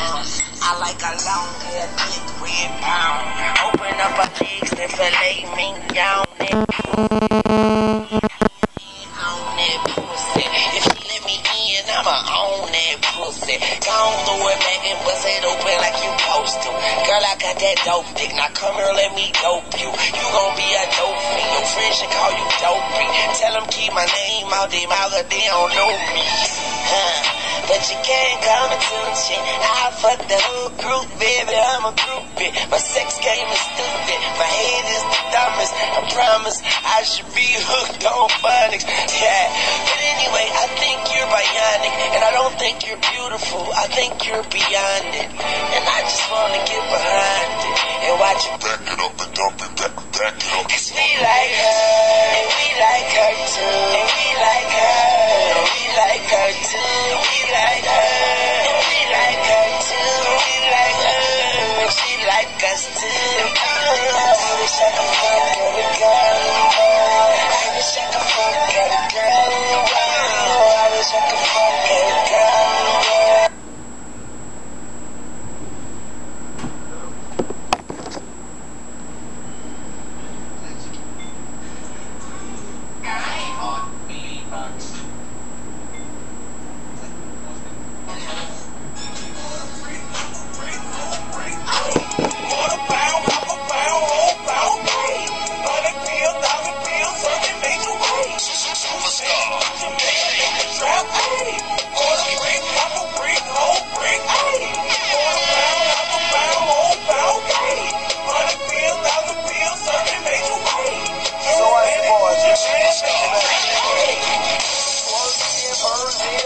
Uh, I like a long hair, thick red brown. Open up a cheeks and fillet me down it. On that pussy. If you let me in, I'ma own that pussy. Gon' throw it back and bust it open like you supposed to. Girl, I got that dope dick. Now come here, let me dope you. You gon' be a dope fiend. Your friends should call you dopey. Tell them keep my name out their mouth, they don't know me. Huh. But you can't call me Tunechi. I fuck the whole group, baby. I'm a groupie. My sex game is stupid. My head is the dumbest. I promise I should be hooked on phonics. Yeah. But anyway, I think you're bionic. And I don't think you're beautiful. I think you're beyond it. And I just wanna get behind it. And watch you Back it up and dump it, back, back it up. I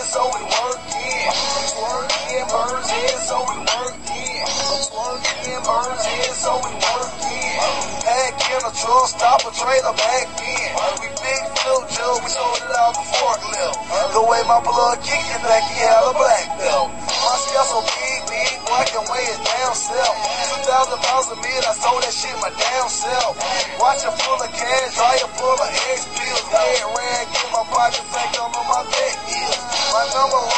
So we work in, twerk in, birds in, so we work in, twerk in, birds in, so we work in. Pack in a truck, stop a trailer back in. We big flip jug, we sold it out the forklift. The way my blood it, think he had a black belt. My scale so big, big, I can weigh it down self. Two thousand pounds of meat, I sold that shit my damn self. Watch it full of cash, dryer full of X pills, head rag in my pocket, think I'm a number one.